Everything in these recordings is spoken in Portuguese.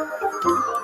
Música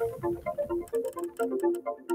Thank you.